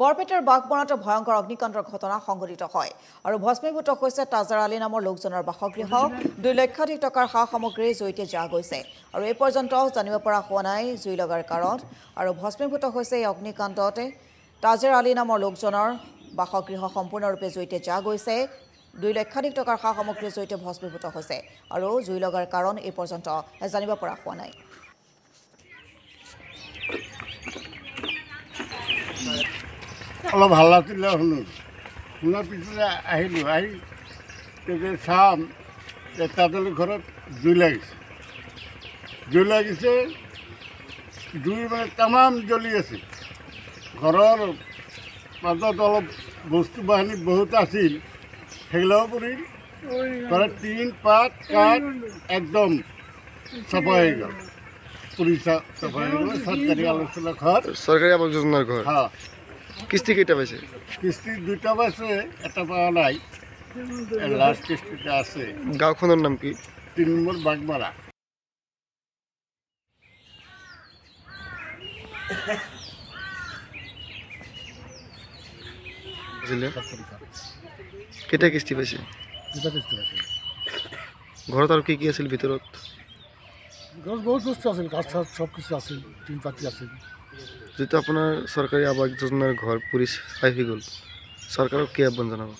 বৰপেটাৰ বাঘবনত ভয়ংকৰ অগ্নিকাণ্ডৰ ঘটনা সংঘটিত হয়। আৰু ভস্মীভূত হৈছে তাজাৰ আলী নামৰ লোকজনৰ বাসগৃহ দুই লক্ষাধিক টকাৰ সা সামগ্ৰীৰ জৰিয়তে যা গৈছে। আৰু এই পৰ্যন্ত জানিব পৰা হোৱা নাই জুই লগাৰ কাৰণ। আৰু ভস্মীভূত হৈছে এই অগ্নিকাণ্ডতে তাজেৰ আলী নামৰ লোকজনৰ বাসগৃহ সম্পূৰ্ণৰূপে জুইতে যা গৈছে। দুই লক্ষাধিক টকাৰ সা সামগ্ৰীৰ জৰিয়তে ভস্মীভূত হৈছে। আৰু জুই লগাৰ কাৰণ এই পৰ্যন্ত জানিব পৰা হোৱা নাই। অলপ হাল্লা চিল্লা শুনো। শুনাৰ পিছতে আহিলোঁ আহি তেতিয়া চাম যে তাঁতলি ঘৰত জুই লাগিছে। জুই লাগিছে জুই মানে তামাম জ্বলি আছে। ঘৰৰ মাজত অলপ বস্তু বাহিনী বহুত আছিল সেইগিলাও পৰি ঘৰত টিন পাত কাঠ একদম চাফা হৈ গ'ল। পুৰি চা- চাফা হৈ গ'ল চৰকাৰী আলোচনা ঘৰ। চৰকাৰী আৱাস যোজনাৰ ঘৰ। হা। কিস্তি কেইটা পাইছে? কিস্তি দুটা পাইছে এটা পাওয়া নাই। লাস্ট কিস্তিটা আছে। গাঁওখনৰ নাম কি? তিন নম্বর বাগমারা। কেইটা কিস্তি পাইছে? দুটা কিস্তি আছে ঘৰত আৰু কি কি আছিল ভিতৰত? গছ বহুত বস্তু আছিল কাঠ সব কিছু আছিল টিন পাতি আছিল। যিটো আপোনাৰ চৰকাৰী আৱাস যোজনাৰ ঘৰ পুৰি চাই হৈ গ'ল। চৰকাৰক কি আহ্বান জনাব?